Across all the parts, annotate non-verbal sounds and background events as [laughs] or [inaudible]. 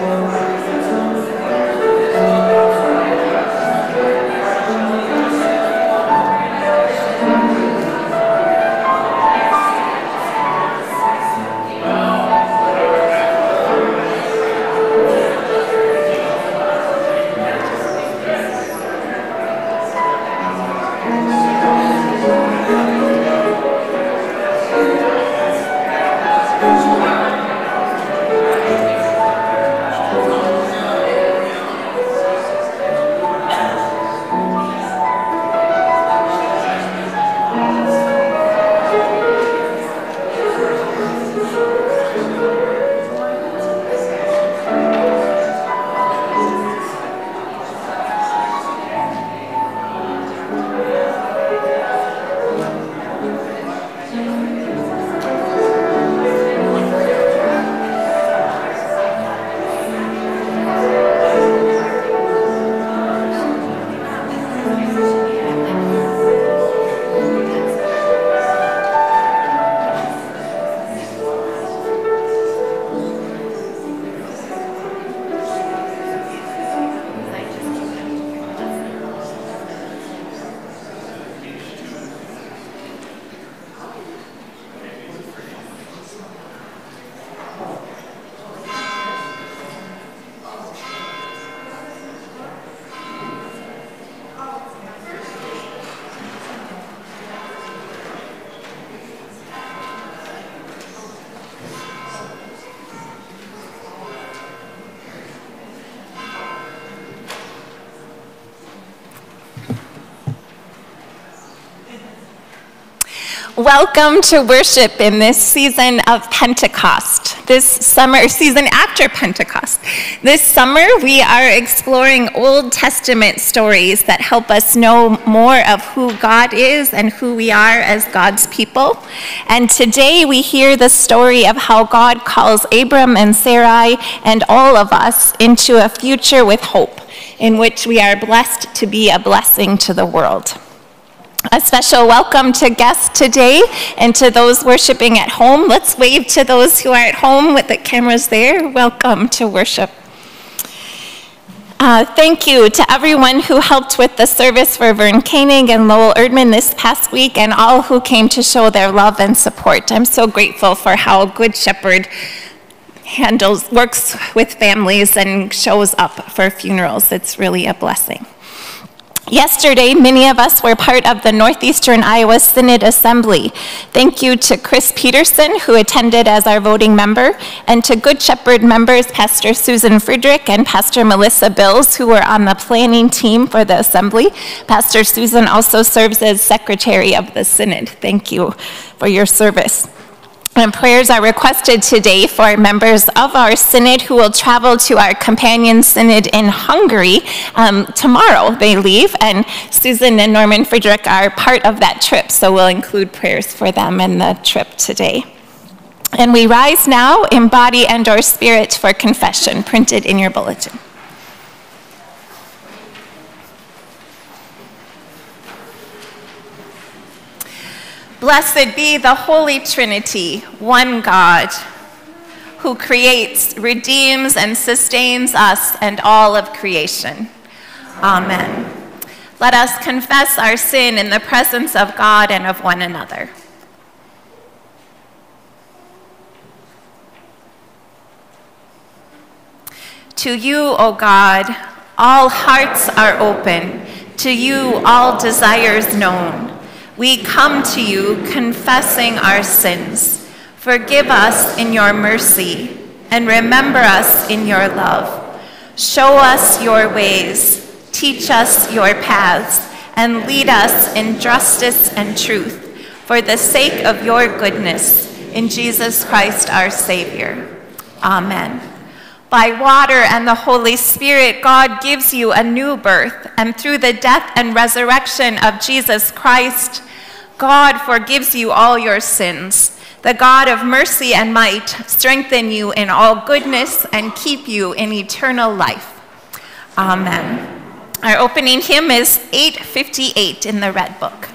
Senhor. Welcome to worship in this season of Pentecost, this summer season after Pentecost. This summer, we are exploring Old Testament stories that help us know more of who God is and who we are as God's people. And today, we hear the story of how God calls Abram and Sarai and all of us into a future with hope, in which we are blessed to be a blessing to the world. A special welcome to guests today and to those worshiping at home. Let's wave to those who are at home with the cameras there. Welcome to worship. Uh, thank you to everyone who helped with the service for Vern Koenig and Lowell Erdman this past week and all who came to show their love and support. I'm so grateful for how Good Shepherd handles, works with families and shows up for funerals. It's really a blessing. Yesterday, many of us were part of the Northeastern Iowa Synod Assembly. Thank you to Chris Peterson, who attended as our voting member, and to Good Shepherd members Pastor Susan Friedrich and Pastor Melissa Bills, who were on the planning team for the assembly. Pastor Susan also serves as secretary of the Synod. Thank you for your service. And prayers are requested today for members of our synod who will travel to our companion synod in Hungary. Um, tomorrow they leave, and Susan and Norman Friedrich are part of that trip, so we'll include prayers for them in the trip today. And we rise now in body and or spirit for confession, printed in your bulletin. Blessed be the Holy Trinity, one God, who creates, redeems, and sustains us and all of creation. Amen. Let us confess our sin in the presence of God and of one another. To you, O God, all hearts are open. To you, all desires known. We come to you confessing our sins. Forgive us in your mercy and remember us in your love. Show us your ways, teach us your paths, and lead us in justice and truth for the sake of your goodness. In Jesus Christ our Savior. Amen. By water and the Holy Spirit, God gives you a new birth, and through the death and resurrection of Jesus Christ, God forgives you all your sins. The God of mercy and might strengthen you in all goodness and keep you in eternal life. Amen. Our opening hymn is 858 in the Red Book.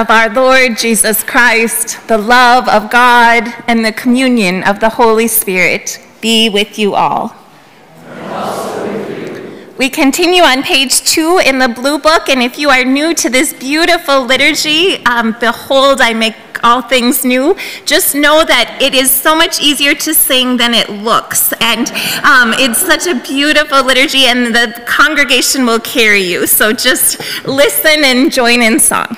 Of our Lord Jesus Christ, the love of God, and the communion of the Holy Spirit be with you all. We continue on page two in the Blue Book, and if you are new to this beautiful liturgy, um, behold, I make all things new. Just know that it is so much easier to sing than it looks, and um, it's such a beautiful liturgy, and the congregation will carry you. So just listen and join in song.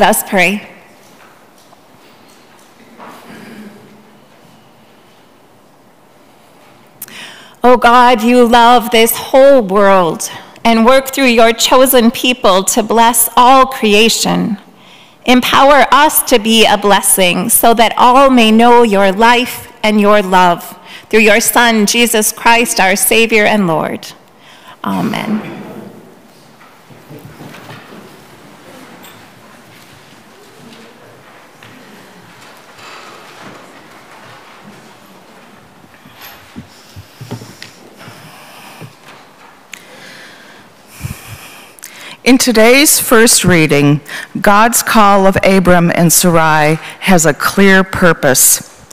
Let us pray. Oh God, you love this whole world and work through your chosen people to bless all creation. Empower us to be a blessing so that all may know your life and your love through your Son, Jesus Christ, our Savior and Lord. Amen. In today's first reading, God's call of Abram and Sarai has a clear purpose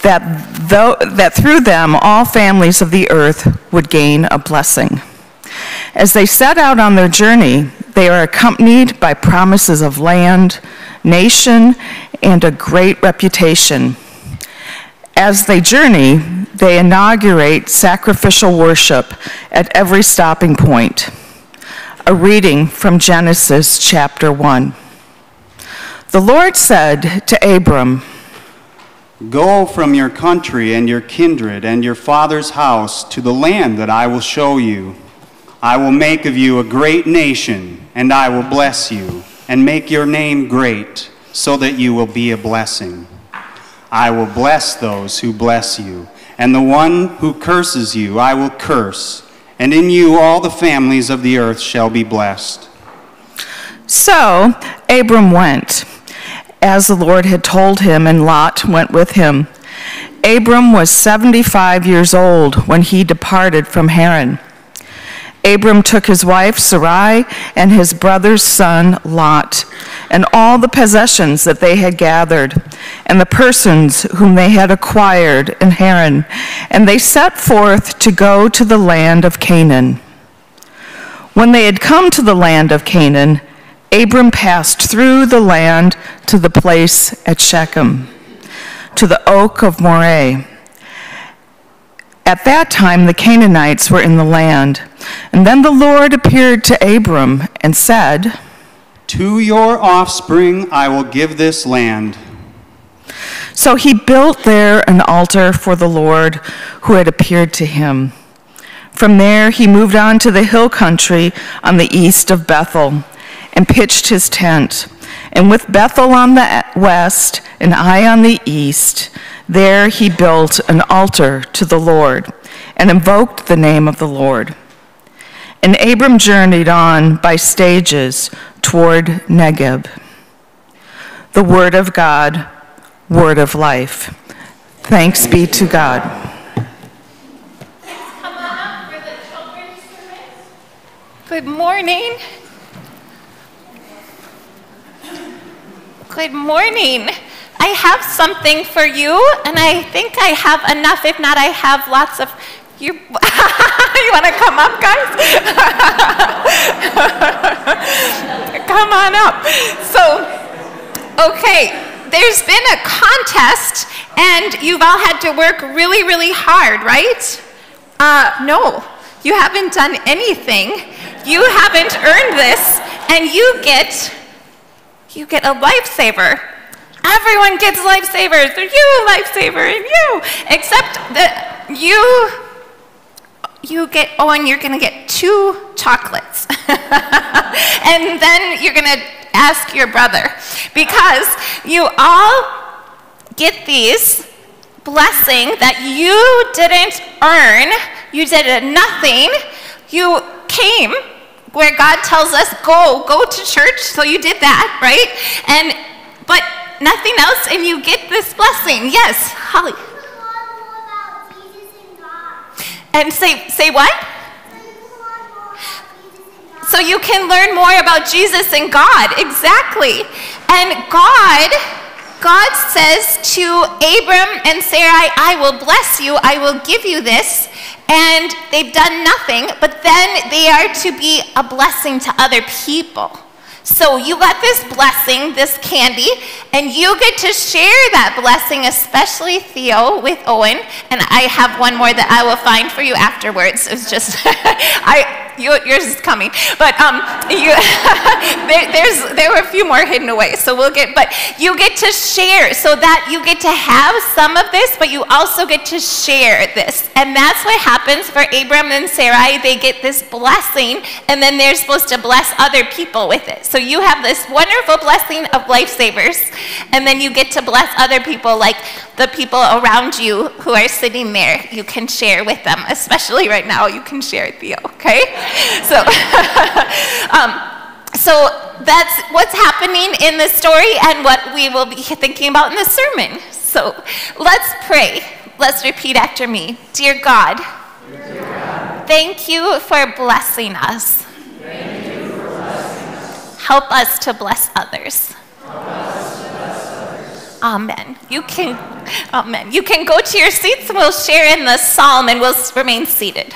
that, though, that through them all families of the earth would gain a blessing. As they set out on their journey, they are accompanied by promises of land, nation, and a great reputation. As they journey, they inaugurate sacrificial worship at every stopping point. A reading from Genesis chapter 1. The Lord said to Abram, Go from your country and your kindred and your father's house to the land that I will show you. I will make of you a great nation, and I will bless you, and make your name great, so that you will be a blessing. I will bless those who bless you, and the one who curses you I will curse and in you all the families of the earth shall be blessed. So Abram went, as the Lord had told him, and Lot went with him. Abram was 75 years old when he departed from Haran. Abram took his wife Sarai and his brother's son Lot, and all the possessions that they had gathered, and the persons whom they had acquired in Haran, and they set forth to go to the land of Canaan. When they had come to the land of Canaan, Abram passed through the land to the place at Shechem, to the oak of Moreh at that time, the Canaanites were in the land. And then the Lord appeared to Abram and said, To your offspring I will give this land. So he built there an altar for the Lord who had appeared to him. From there, he moved on to the hill country on the east of Bethel and pitched his tent. And with Bethel on the west and Ai on the east, there he built an altar to the Lord and invoked the name of the Lord. And Abram journeyed on by stages toward Negeb. The word of God, word of life. Thanks be to God. Good morning. Good morning. I have something for you, and I think I have enough. If not, I have lots of. You, [laughs] you want to come up, guys? [laughs] come on up. So, okay, there's been a contest, and you've all had to work really, really hard, right? Uh, no, you haven't done anything. You haven't earned this, and you get, you get a lifesaver. Everyone gets lifesavers. You, lifesaver, and you. Except that you, you get, oh, and you're going to get two chocolates. [laughs] and then you're going to ask your brother. Because you all get these blessing that you didn't earn. You did nothing. You came where God tells us, go, go to church. So you did that, right? And, but nothing else, and you get this blessing. Yes, Holly. And say, say what? So you can learn more about Jesus and God. Exactly. And God, God says to Abram and Sarai, I will bless you, I will give you this. And they've done nothing, but then they are to be a blessing to other people. So you got this blessing, this candy, and you get to share that blessing, especially Theo with Owen. And I have one more that I will find for you afterwards. It's just, [laughs] I, you, yours is coming. But um, you, [laughs] there, there's, there were a few more hidden away. So we'll get, but you get to share so that you get to have some of this, but you also get to share this. And that's what happens for Abram and Sarai. They get this blessing, and then they're supposed to bless other people with it. So you have this wonderful blessing of lifesavers, and then you get to bless other people like the people around you who are sitting there. You can share with them, especially right now. You can share Theo, okay? [laughs] So, [laughs] um, so that's what's happening in the story and what we will be thinking about in the sermon. So let's pray. Let's repeat after me. Dear God, Dear God thank you for blessing us. Help us to bless others. Amen. You can, amen. You can go to your seats and we'll share in the psalm and we'll remain seated.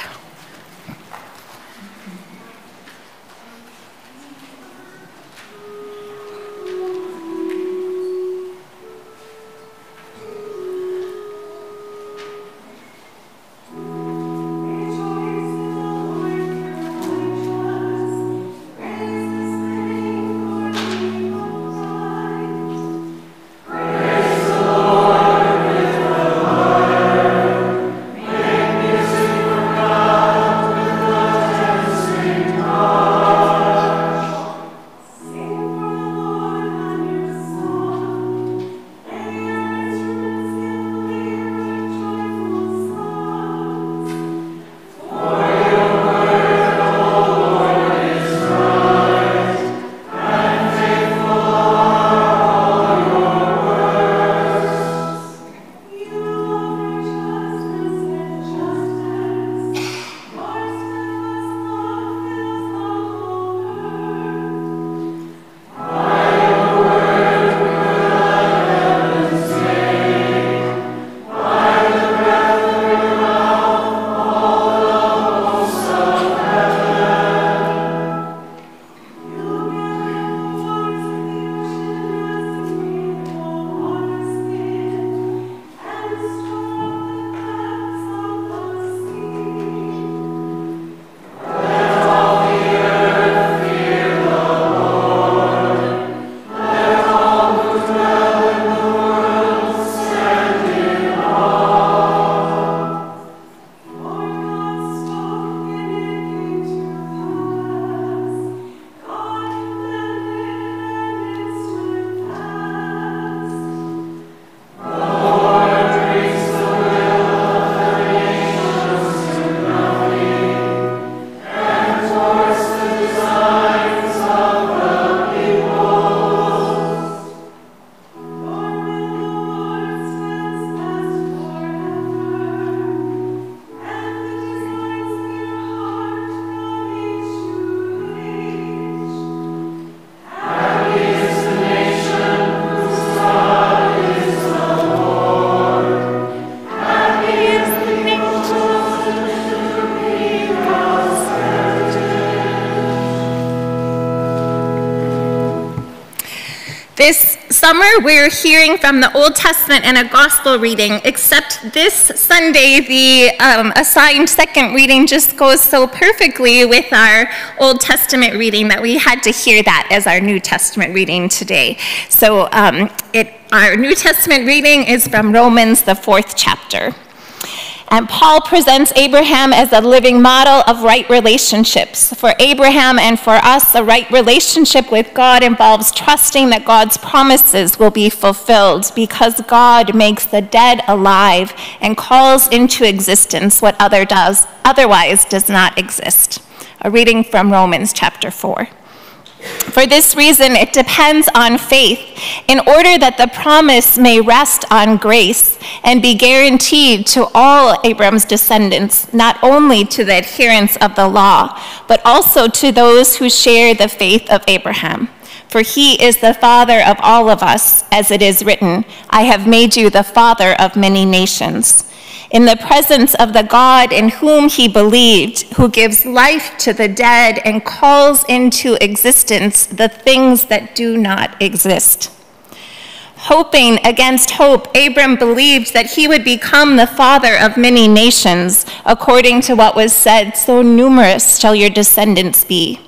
Summer, we're hearing from the Old Testament and a gospel reading, except this Sunday, the um, assigned second reading just goes so perfectly with our Old Testament reading that we had to hear that as our New Testament reading today. So um, it, our New Testament reading is from Romans, the fourth chapter. And Paul presents Abraham as a living model of right relationships. For Abraham and for us, a right relationship with God involves trusting that God's promises will be fulfilled because God makes the dead alive and calls into existence what other does, otherwise does not exist. A reading from Romans chapter 4. For this reason, it depends on faith, in order that the promise may rest on grace and be guaranteed to all Abram's descendants, not only to the adherents of the law, but also to those who share the faith of Abraham. For he is the father of all of us, as it is written, I have made you the father of many nations in the presence of the God in whom he believed, who gives life to the dead and calls into existence the things that do not exist. Hoping against hope, Abram believed that he would become the father of many nations, according to what was said, So numerous shall your descendants be.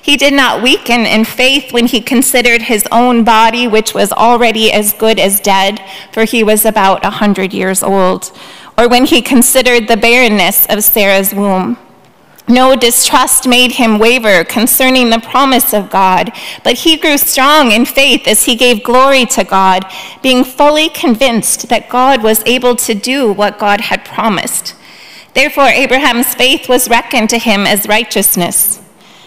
He did not weaken in faith when he considered his own body, which was already as good as dead, for he was about a hundred years old, or when he considered the barrenness of Sarah's womb. No distrust made him waver concerning the promise of God, but he grew strong in faith as he gave glory to God, being fully convinced that God was able to do what God had promised. Therefore, Abraham's faith was reckoned to him as righteousness.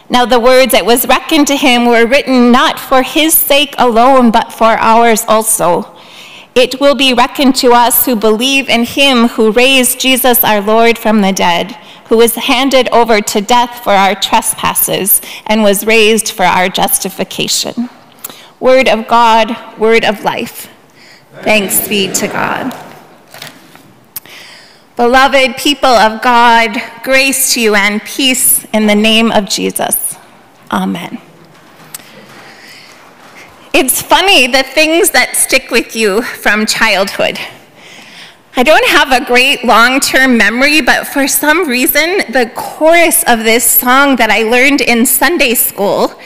Now, the words that was reckoned to him were written not for his sake alone, but for ours also. It will be reckoned to us who believe in him who raised Jesus our Lord from the dead who was handed over to death for our trespasses and was raised for our justification. Word of God, word of life. Thanks be to God. Beloved people of God, grace to you and peace in the name of Jesus. Amen. It's funny the things that stick with you from childhood. I don't have a great long term memory, but for some reason, the chorus of this song that I learned in Sunday school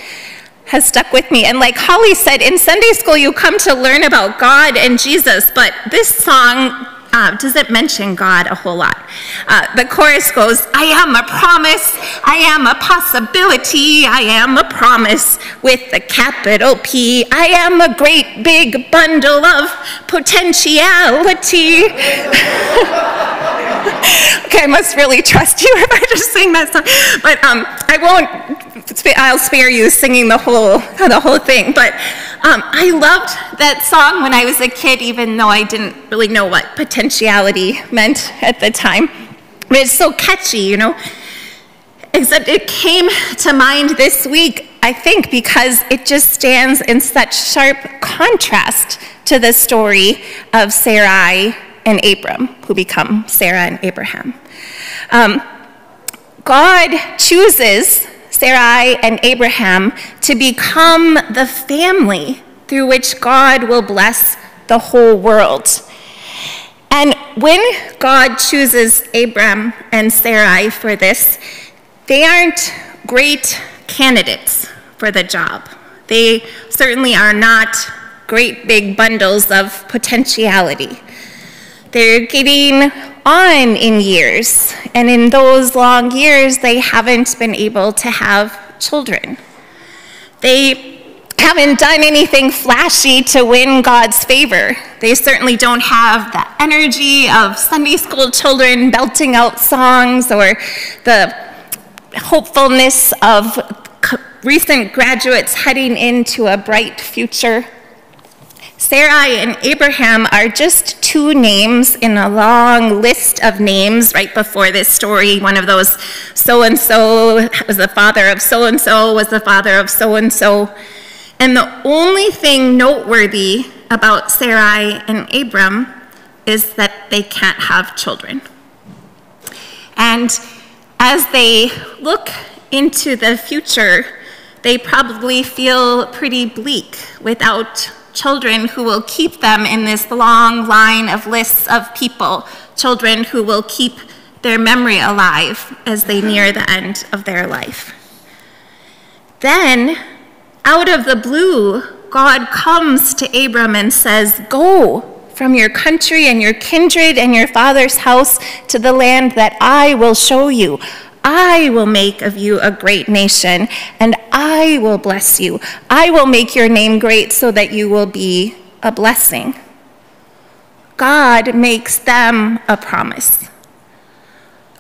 has stuck with me. And like Holly said, in Sunday school, you come to learn about God and Jesus, but this song uh, doesn't mention God a whole lot. Uh, the chorus goes, I am a promise, I am a possibility, I am a promise with a capital P. I am a great big bundle of potentiality. [laughs] okay, I must really trust you [laughs] if I just sing that song. But um, I won't I'll spare you singing the whole, the whole thing. But um, I loved that song when I was a kid, even though I didn't really know what potentiality meant at the time. But it's so catchy, you know. Except it came to mind this week, I think, because it just stands in such sharp contrast to the story of Sarai and Abram, who become Sarah and Abraham. Um, God chooses Sarai, and Abraham to become the family through which God will bless the whole world. And when God chooses Abram and Sarai for this, they aren't great candidates for the job. They certainly are not great big bundles of potentiality. They're getting on in years, and in those long years, they haven't been able to have children. They haven't done anything flashy to win God's favor. They certainly don't have the energy of Sunday school children belting out songs or the hopefulness of recent graduates heading into a bright future. Sarai and Abraham are just two names in a long list of names right before this story. One of those so and so was the father of so and so, was the father of so and so. And the only thing noteworthy about Sarai and Abram is that they can't have children. And as they look into the future, they probably feel pretty bleak without children who will keep them in this long line of lists of people, children who will keep their memory alive as they near the end of their life. Then, out of the blue, God comes to Abram and says, Go from your country and your kindred and your father's house to the land that I will show you. I will make of you a great nation, and I will bless you. I will make your name great so that you will be a blessing. God makes them a promise.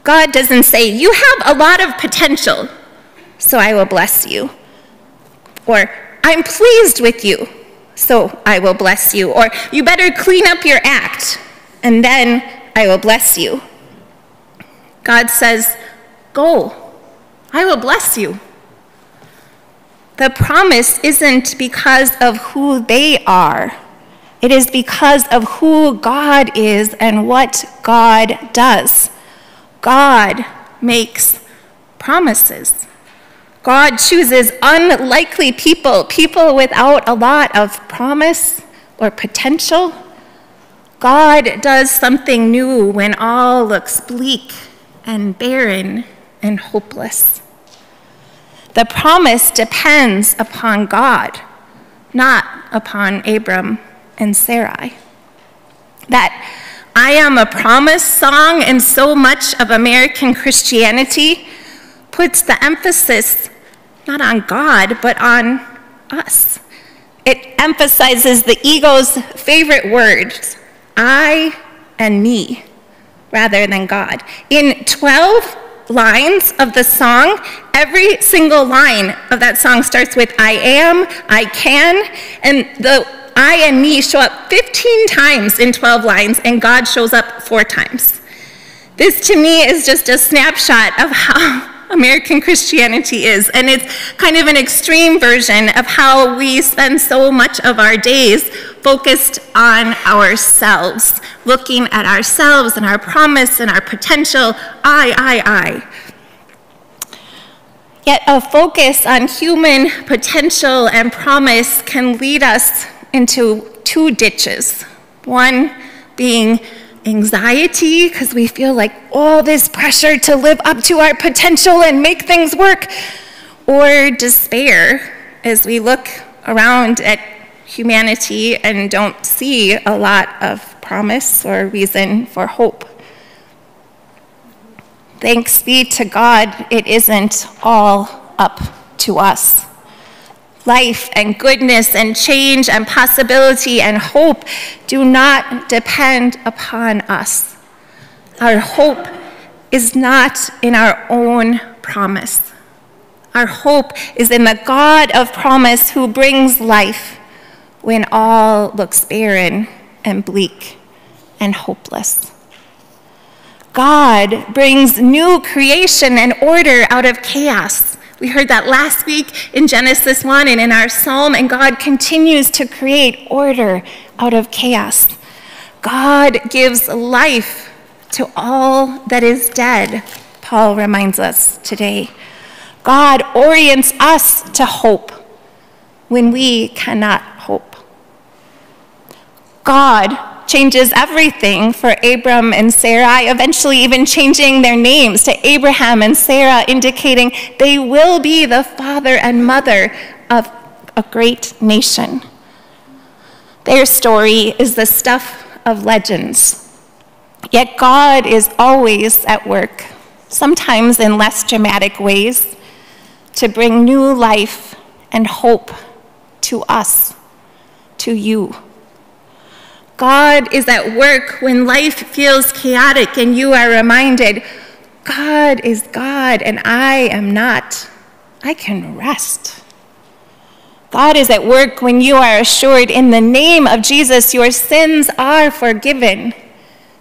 God doesn't say, You have a lot of potential, so I will bless you. Or, I'm pleased with you, so I will bless you. Or, You better clean up your act, and then I will bless you. God says, Go, I will bless you. The promise isn't because of who they are. It is because of who God is and what God does. God makes promises. God chooses unlikely people, people without a lot of promise or potential. God does something new when all looks bleak and barren and hopeless. The promise depends upon God, not upon Abram and Sarai. That I am a promise song and so much of American Christianity puts the emphasis not on God, but on us. It emphasizes the ego's favorite words, I and me, rather than God. In 12 lines of the song, every single line of that song starts with I am, I can, and the I and me show up 15 times in 12 lines, and God shows up four times. This to me is just a snapshot of how [laughs] American Christianity is, and it's kind of an extreme version of how we spend so much of our days focused on ourselves, looking at ourselves and our promise and our potential. I, I, I. Yet a focus on human potential and promise can lead us into two ditches. One being anxiety, because we feel like all this pressure to live up to our potential and make things work, or despair as we look around at humanity and don't see a lot of promise or reason for hope. Thanks be to God, it isn't all up to us life and goodness and change and possibility and hope do not depend upon us. Our hope is not in our own promise. Our hope is in the God of promise who brings life when all looks barren and bleak and hopeless. God brings new creation and order out of chaos. We heard that last week in Genesis 1 and in our psalm, and God continues to create order out of chaos. God gives life to all that is dead, Paul reminds us today. God orients us to hope when we cannot. God changes everything for Abram and Sarai, eventually even changing their names to Abraham and Sarah, indicating they will be the father and mother of a great nation. Their story is the stuff of legends. Yet God is always at work, sometimes in less dramatic ways, to bring new life and hope to us, to you. God is at work when life feels chaotic and you are reminded, God is God and I am not. I can rest. God is at work when you are assured in the name of Jesus your sins are forgiven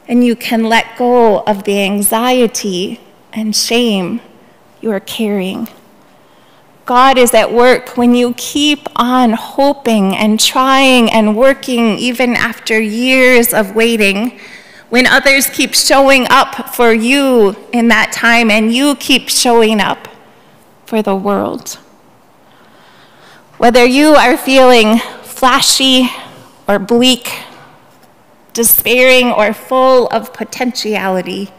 and you can let go of the anxiety and shame you are carrying. God is at work when you keep on hoping and trying and working even after years of waiting, when others keep showing up for you in that time and you keep showing up for the world. Whether you are feeling flashy or bleak, despairing or full of potentiality,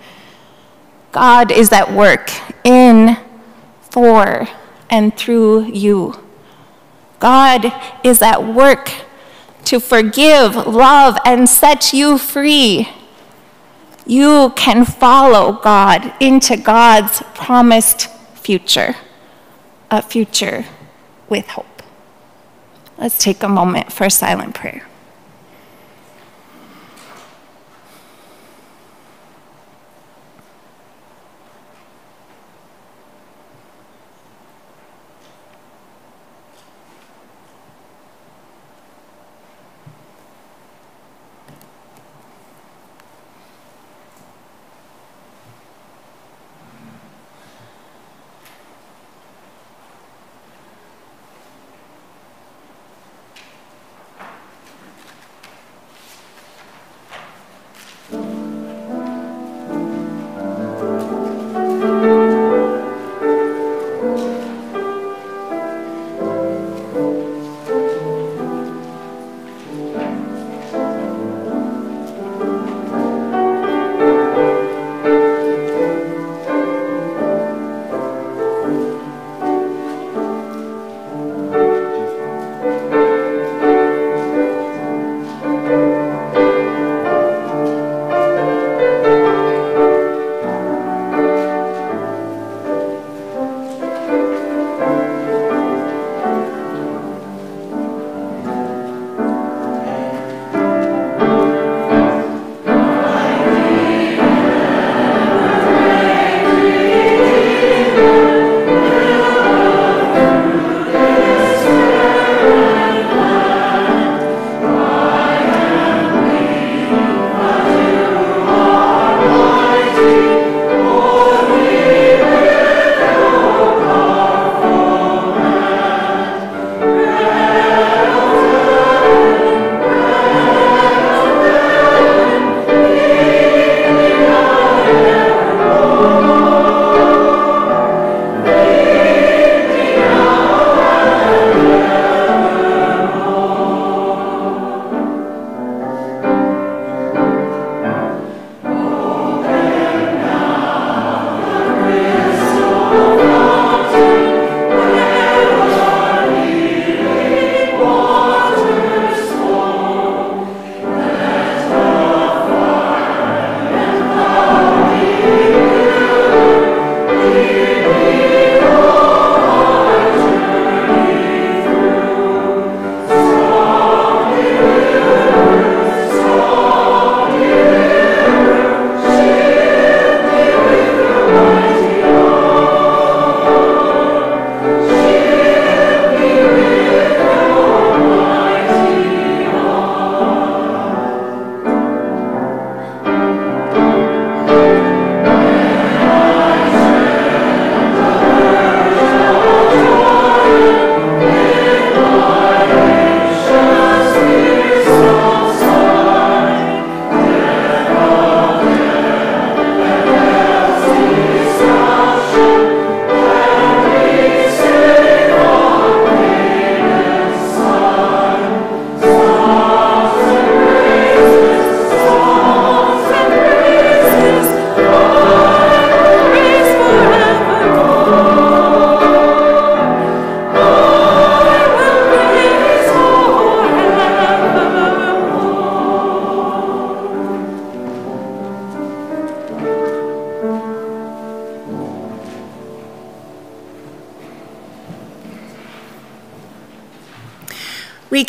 God is at work in, for, and through you. God is at work to forgive, love, and set you free. You can follow God into God's promised future, a future with hope. Let's take a moment for silent prayer.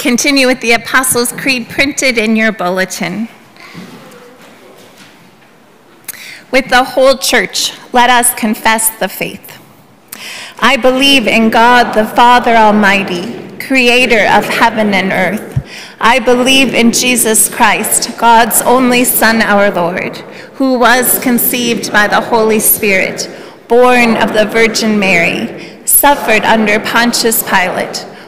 Continue with the Apostles' Creed printed in your bulletin. With the whole church, let us confess the faith. I believe in God the Father Almighty, creator of heaven and earth. I believe in Jesus Christ, God's only Son, our Lord, who was conceived by the Holy Spirit, born of the Virgin Mary, suffered under Pontius Pilate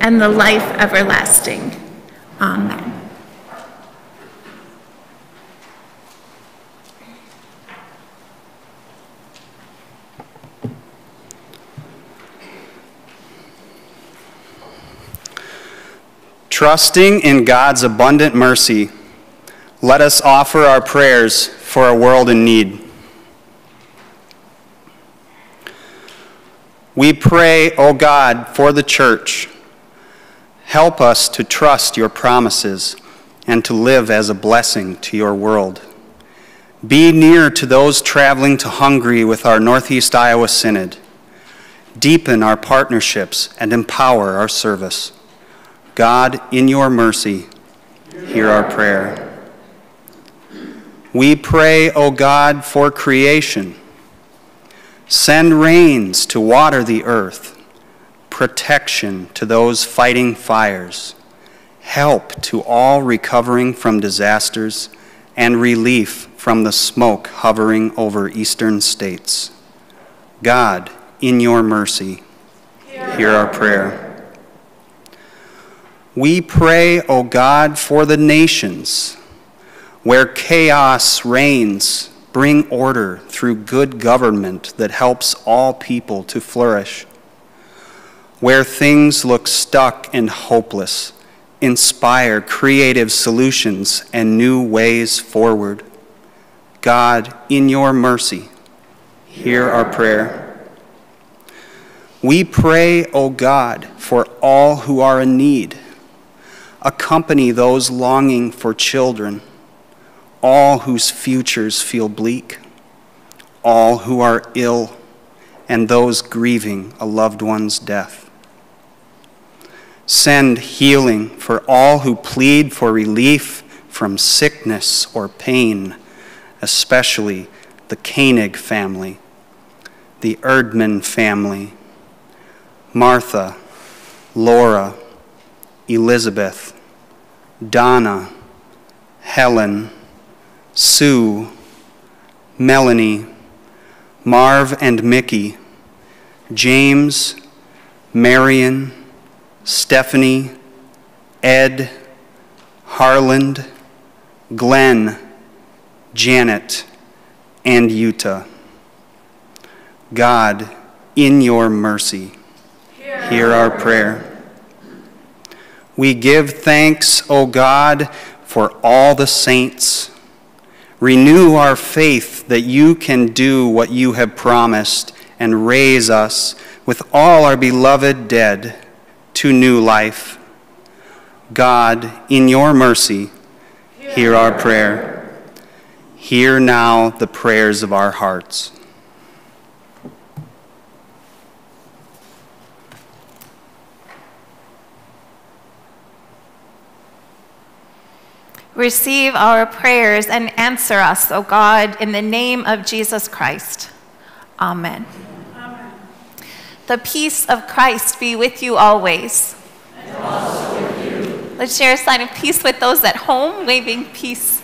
and the life everlasting. Amen. Trusting in God's abundant mercy, let us offer our prayers for a world in need. We pray, O God, for the church Help us to trust your promises and to live as a blessing to your world. Be near to those traveling to Hungary with our Northeast Iowa Synod. Deepen our partnerships and empower our service. God, in your mercy, hear our prayer. We pray, O God, for creation. Send rains to water the earth protection to those fighting fires, help to all recovering from disasters, and relief from the smoke hovering over eastern states. God, in your mercy, hear our prayer. We pray, O God, for the nations. Where chaos reigns, bring order through good government that helps all people to flourish where things look stuck and hopeless, inspire creative solutions and new ways forward. God, in your mercy, hear our prayer. We pray, O God, for all who are in need. Accompany those longing for children, all whose futures feel bleak, all who are ill, and those grieving a loved one's death. Send healing for all who plead for relief from sickness or pain, especially the Koenig family, the Erdman family, Martha, Laura, Elizabeth, Donna, Helen, Sue, Melanie, Marv and Mickey, James, Marion, Stephanie, Ed, Harland, Glenn, Janet, and Utah. God, in your mercy, hear our prayer. We give thanks, O God, for all the saints. Renew our faith that you can do what you have promised and raise us with all our beloved dead to new life. God, in your mercy, hear our prayer. Hear now the prayers of our hearts. Receive our prayers and answer us, O God, in the name of Jesus Christ. Amen. The peace of Christ be with you always. With you. Let's share a sign of peace with those at home, waving peace.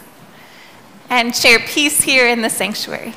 And share peace here in the sanctuary.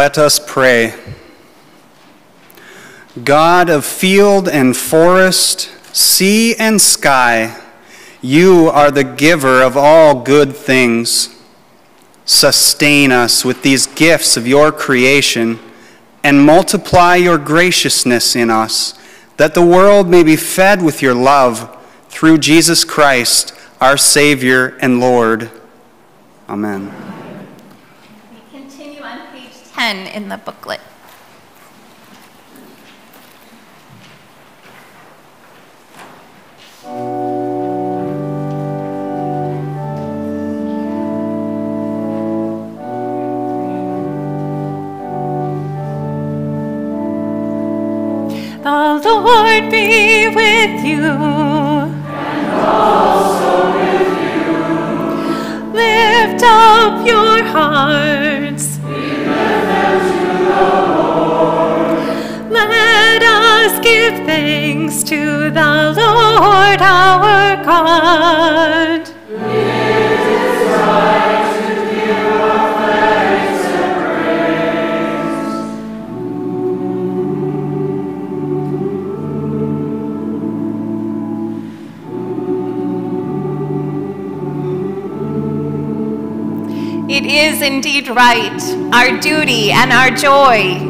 Let us pray. God of field and forest, sea and sky, you are the giver of all good things. Sustain us with these gifts of your creation and multiply your graciousness in us, that the world may be fed with your love through Jesus Christ, our Savior and Lord. Amen. 10 in the booklet. The Lord be with you. And also with you. Lift up your hearts. Give thanks to the Lord our God. It is indeed right, our duty and our joy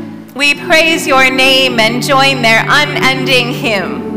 we praise your name and join their unending hymn.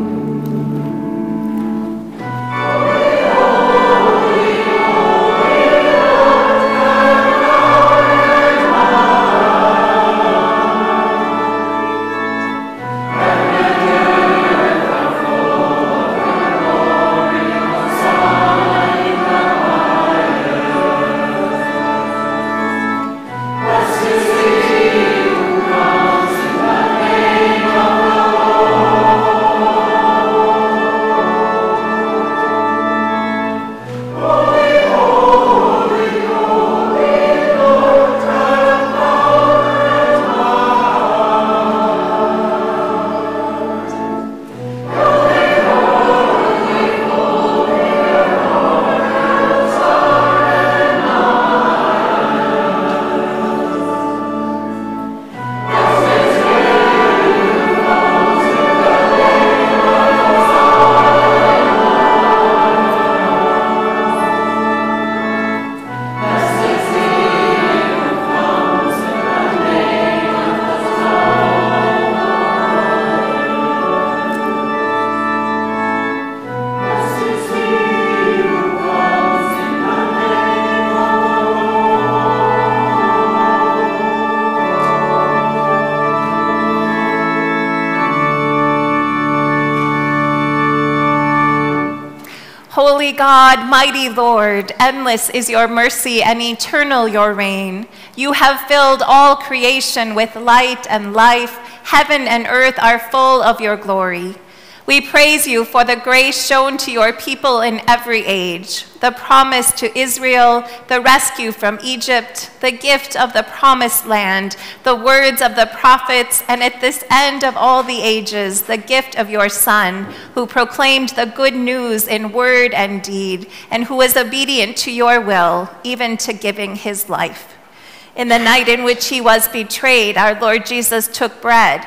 Mighty Lord, endless is your mercy and eternal your reign. You have filled all creation with light and life. Heaven and earth are full of your glory. We praise you for the grace shown to your people in every age, the promise to Israel, the rescue from Egypt, the gift of the promised land, the words of the prophets, and at this end of all the ages, the gift of your Son, who proclaimed the good news in word and deed, and who was obedient to your will, even to giving his life. In the night in which he was betrayed, our Lord Jesus took bread,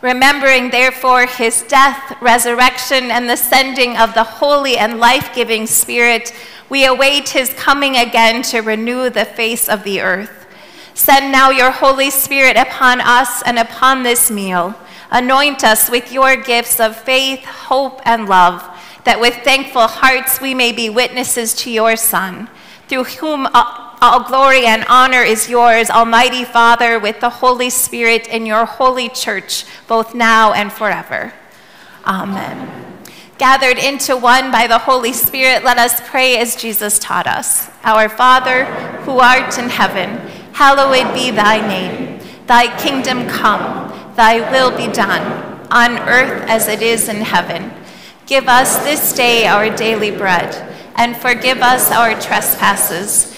Remembering, therefore, his death, resurrection, and the sending of the Holy and life giving Spirit, we await his coming again to renew the face of the earth. Send now your Holy Spirit upon us and upon this meal. Anoint us with your gifts of faith, hope, and love, that with thankful hearts we may be witnesses to your Son, through whom all glory and honor is yours, Almighty Father, with the Holy Spirit in your holy church, both now and forever. Amen. Gathered into one by the Holy Spirit, let us pray as Jesus taught us. Our Father, who art in heaven, hallowed be thy name. Thy kingdom come, thy will be done, on earth as it is in heaven. Give us this day our daily bread, and forgive us our trespasses,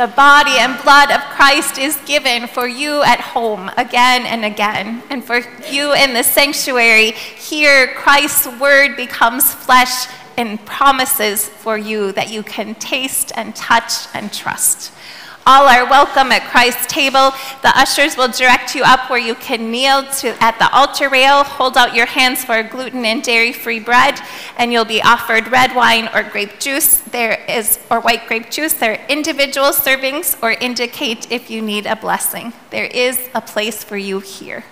The body and blood of Christ is given for you at home again and again. And for you in the sanctuary, here Christ's word becomes flesh and promises for you that you can taste and touch and trust. All are welcome at Christ's table. The ushers will direct you up where you can kneel to, at the altar rail, hold out your hands for gluten and dairy free bread, and you'll be offered red wine or grape juice. There is, or white grape juice. There are individual servings or indicate if you need a blessing. There is a place for you here.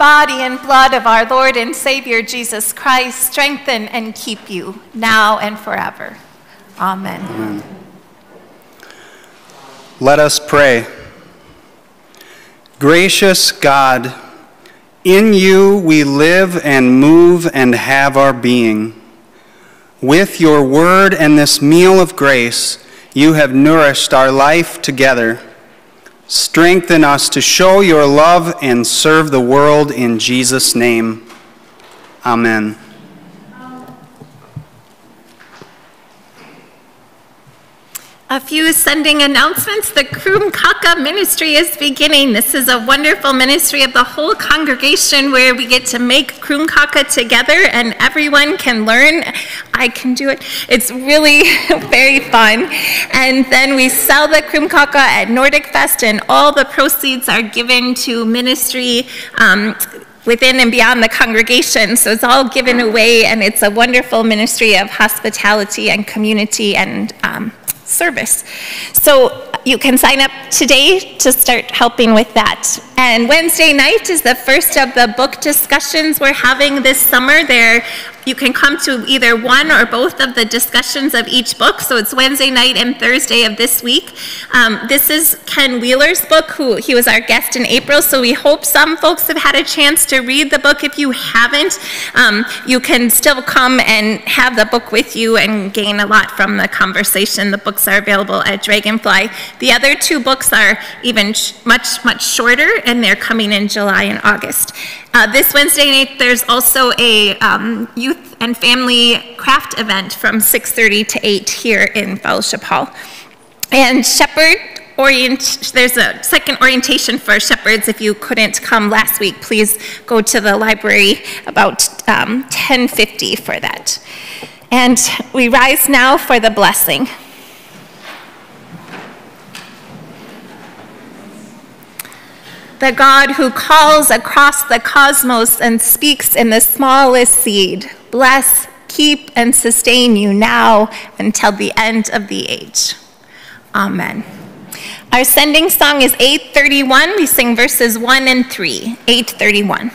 Body and blood of our Lord and Savior Jesus Christ strengthen and keep you now and forever. Amen. Amen. Let us pray. Gracious God, in you we live and move and have our being. With your word and this meal of grace, you have nourished our life together. Strengthen us to show your love and serve the world in Jesus' name. Amen. A few sending announcements. The Krumkake ministry is beginning. This is a wonderful ministry of the whole congregation where we get to make Krumkake together and everyone can learn. I can do it. It's really [laughs] very fun. And then we sell the Krumkake at Nordic Fest and all the proceeds are given to ministry um, within and beyond the congregation. So it's all given away, and it's a wonderful ministry of hospitality and community and um, service. So you can sign up today to start helping with that. And Wednesday night is the first of the book discussions we're having this summer. There you can come to either one or both of the discussions of each book. So it's Wednesday night and Thursday of this week. Um, this is Ken Wheeler's book, who he was our guest in April. So we hope some folks have had a chance to read the book. If you haven't, um, you can still come and have the book with you and gain a lot from the conversation. The books are available at Dragonfly. The other two books are even much, much shorter, and they're coming in July and August. Uh, this Wednesday night, there's also a um, youth and family craft event from 6.30 to 8 here in Fellowship Hall. And Shepherd Orient, there's a second orientation for shepherds. If you couldn't come last week, please go to the library about um, 10.50 for that. And we rise now for the blessing. The God who calls across the cosmos and speaks in the smallest seed, bless, keep, and sustain you now until the end of the age. Amen. Our sending song is 831. We sing verses 1 and 3. 831.